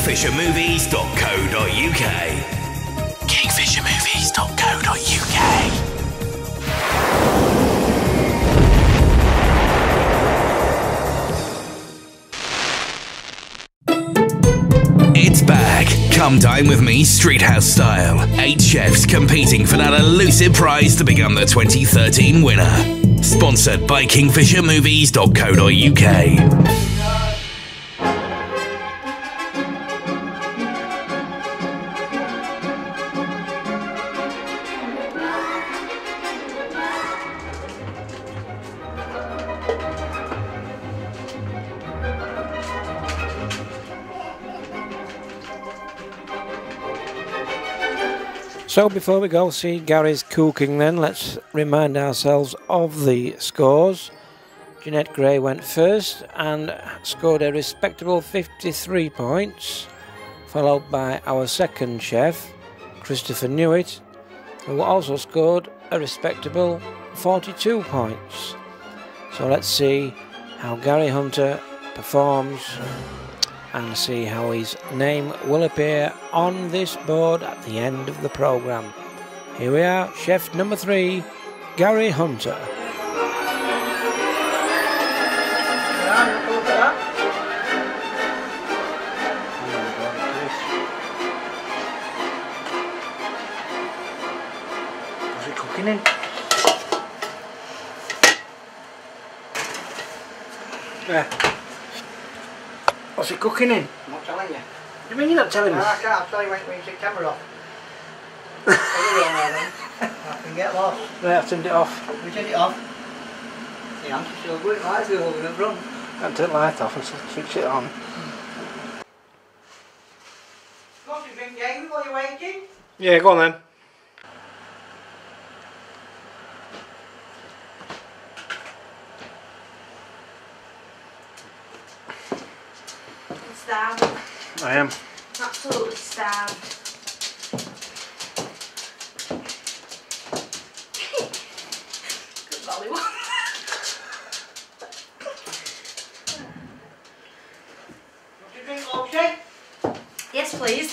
kingfishermovies.co.uk. kingfishermovies.co.uk. It's back. Come dine with me, Streethouse style. Eight chefs competing for that elusive prize to become the 2013 winner. Sponsored by KingfisherMovies.co.uk. So before we go see Gary's cooking then, let's remind ourselves of the scores. Jeanette Gray went first and scored a respectable 53 points, followed by our second chef, Christopher Newitt, who also scored a respectable 42 points. So let's see how Gary Hunter performs and see how his name will appear on this board at the end of the programme. Here we are, chef number three, Gary Hunter. Cooking in? Yeah. What's it cooking in? I'm not telling you. What do you mean you're not telling me? No, I can't. I'll tell you when, when you take the camera off. Are you in there? I can get lost. Right, I've turned it off. We turn it off. The answer's still good. Lights go over the front. I've turned the light off and switch it on. Got to drink game while you're waiting? Yeah, go on then. Starved. I am. Absolutely starved. Good golly one. Want to drink, Lucy? Yes, please.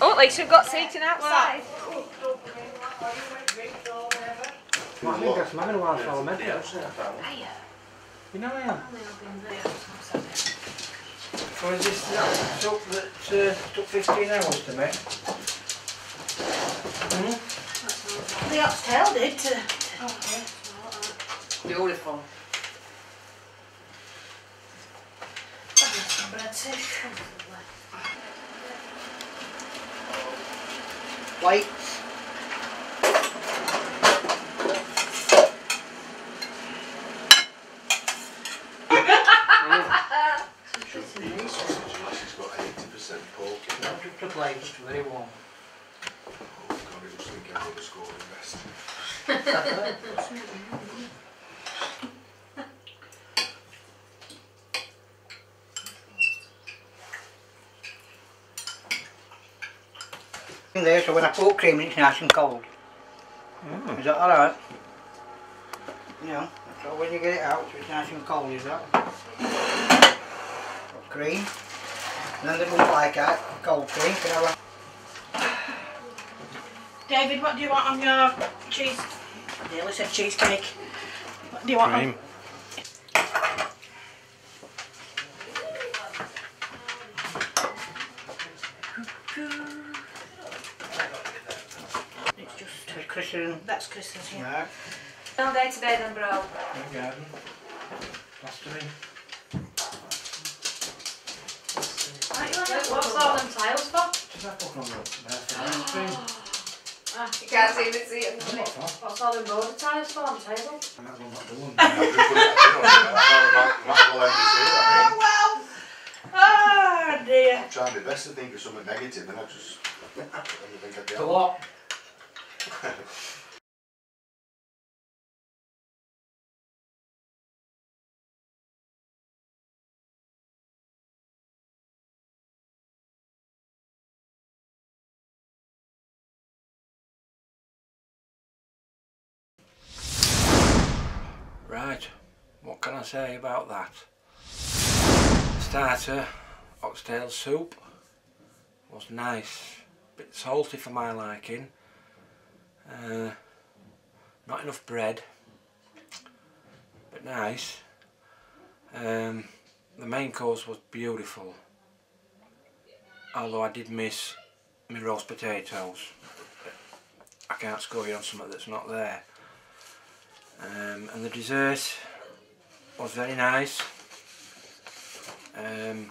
Oh, at least we've got seating outside. Think that's mine while I follow me. You know I am. Or is this that soap that uh, took 15 hours to make? The oxtail did to. Beautiful. Breadstick. Just a plate, it's very warm. In there, so when I put cream in, it's nice and cold. Hmm. Is that alright? You know, so when you get it out, so it's nice and cold, is that? Got cream. And then they don't like that, cold can I have David, what do you want on your cheese? I nearly said cheesecake. What do you want Cream. on? It's just. a Christian? That's Christmas here. Yeah. All day today then, bro. garden. Plastering. What's all them tiles for? Does that look on the ice cream? Ah, You can't even see it. What's all them border tiles for on the table? I'm not going to one. Oh well. Oh dear. I'm trying my best to think of something negative and I just I think I'd be It's a lot. Say about that? Starter, oxtail soup, was nice. Bit salty for my liking. Uh, not enough bread, but nice. Um, the main course was beautiful. Although I did miss my roast potatoes. I can't score you on something that's not there. Um, and the dessert was very nice. Um,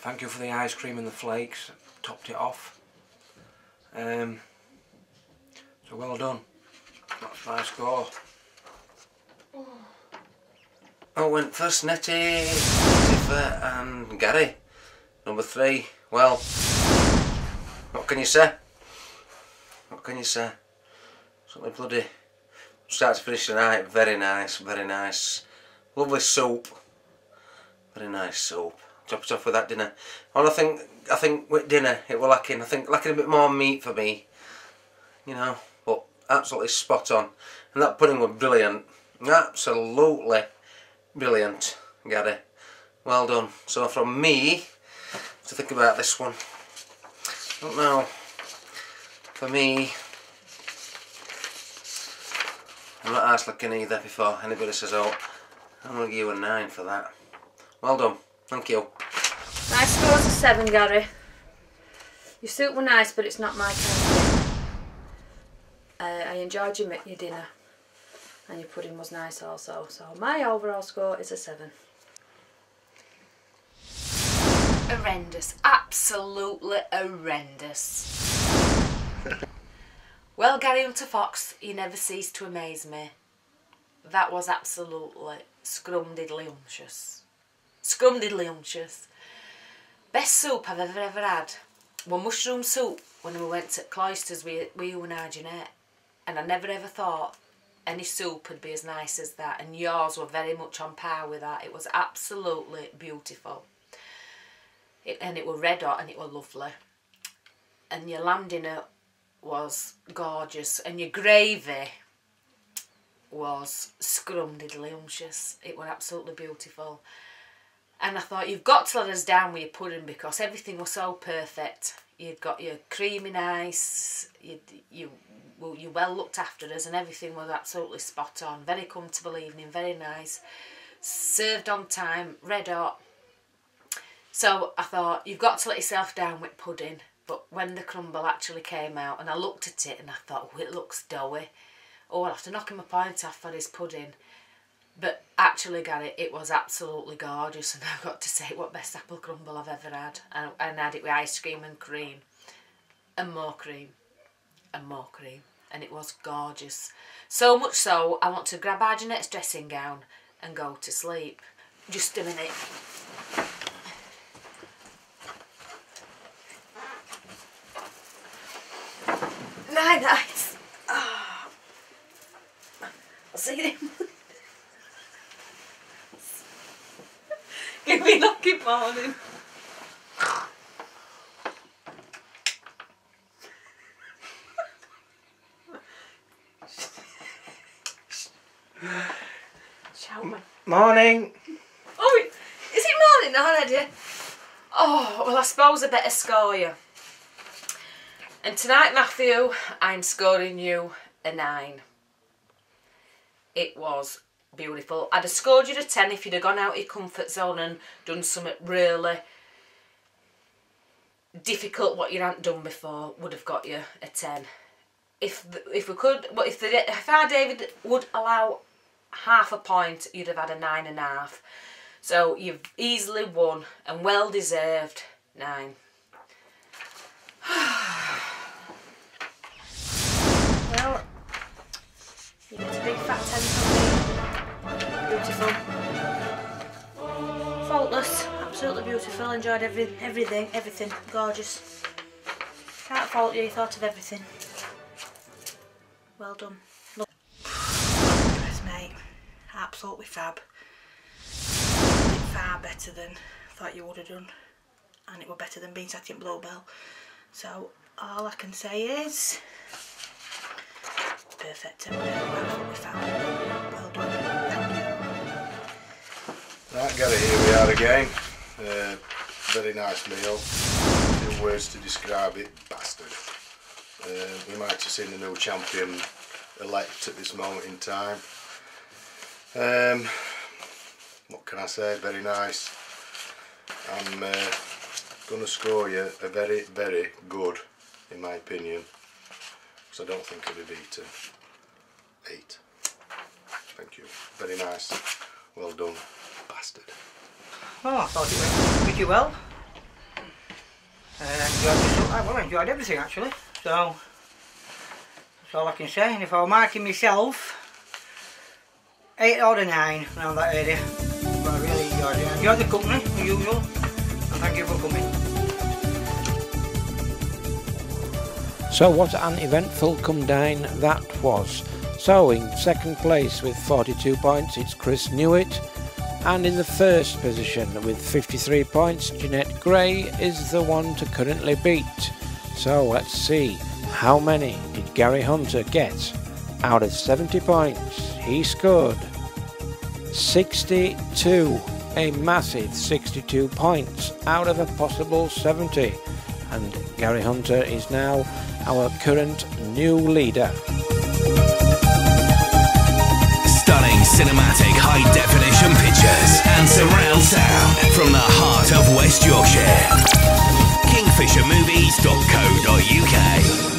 thank you for the ice cream and the flakes, topped it off. Um, so well done. That's my score. I went first Nettie, Tifa and Gary. Number three, well, what can you say? What can you say? Something bloody start to finish tonight, very nice, very nice. Lovely soup. Very nice soup. Top it off with that dinner. And I think I think with dinner it was lacking I think lacking a bit more meat for me. You know, but absolutely spot on. And that pudding was brilliant. Absolutely brilliant, Gary. Well done. So from me to think about this one. I don't know. For me I'm not ass looking either before anybody says oh I'm gonna give you a nine for that. Well done. Thank you. My score's a seven, Gary. Your soup were nice, but it's not my kind. Uh, I enjoyed your, mi- your dinner, and your pudding was nice also. So my overall score is a seven. Horrendous. Absolutely horrendous. well, Gary Hunter Fox, you never cease to amaze me. That was absolutely scrumdiddlyumptious. Scrumdiddlyumptious. Best soup I've ever, ever had. One mushroom soup when we went to Cloisters with, with you and our Jeanette. And I never ever thought any soup would be as nice as that. And yours were very much on par with that. It was absolutely beautiful. It, and it were red hot and it were lovely. And your lamb dinner was gorgeous. And your gravy was scrumdiddlyumptious. It were absolutely beautiful. And I thought, you've got to let us down with your pudding because everything was so perfect. You'd got your creamy nice, you, you, well, you well looked after us and everything was absolutely spot on. Very comfortable evening, very nice. Served on time, red hot. So I thought, you've got to let yourself down with pudding. But when the crumble actually came out and I looked at it and I thought, oh, it looks doughy. Oh, I'll have to knock him a point off for his pudding. But actually, Gary, it was absolutely gorgeous, and I've got to say, what best apple crumble I've ever had. And, and had it with ice cream and cream, and more cream, and more cream, and it was gorgeous. So much so, I want to grab our Jeanette's dressing gown and go to sleep. Just a minute. Night night. Ah. I'll see you then. Give me Shout me. Morning. Oh, is it morning already? Oh, well, I suppose I better score you. And tonight, Matthew, I'm scoring you a nine. It was beautiful. I'd have scored you a 10 if you'd have gone out of your comfort zone and done something really difficult what you hadn't done before would have got you a 10 if if we could but if the if our David would allow half a point you'd have had a nine and a half so you've easily won and well deserved nine Well, you get a big fat 10 from me. Beautiful. Faultless. Absolutely beautiful. Enjoyed every everything. Everything. Gorgeous. Can't fault you. You thought of everything. Well done. Mate. Absolutely fab. Far better than I thought you would have done. And it were better than being sat in Bluebell. So all I can say is perfect. Absolutely fab. Gary, here we are again. Uh, very nice meal. Words to describe it, bastard. Uh, we might have seen the new champion elect at this moment in time. Um, what can I say? Very nice. I'm uh, going to score you a very, very good, in my opinion. Because I don't think it'll be beaten. Eight. Thank you. Very nice. Well done, bastard. Oh, I thought it went pretty well. Uh, enjoyed I well, I enjoyed everything actually. So that's all I can say. And if I were marking myself, eight out of nine around that area. But I really enjoyed it. I enjoyed the company, as usual. And thank you for coming. So what an eventful come down that was. So in second place with 42 points it's Chris Newitt and in the first position with 53 points Jeanette Gray is the one to currently beat. So let's see how many did Gary Hunter get out of 70 points. He scored 62, a massive 62 points out of a possible 70 and Gary Hunter is now our current new leader cinematic high definition pictures and surround sound from the heart of West Yorkshire. KingfisherMovies.co.uk